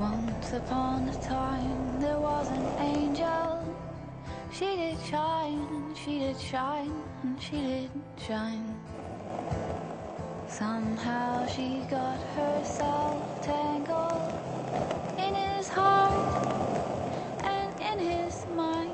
Once upon a time there was an angel. She did shine, and she did shine, and she did shine. Somehow she got herself tangled in his heart and in his mind.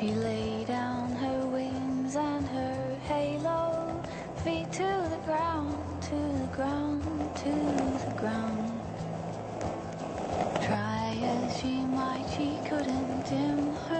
She lay down her wings and her halo, feet to the ground, to the ground, to the ground. Try as she might, she couldn't dim her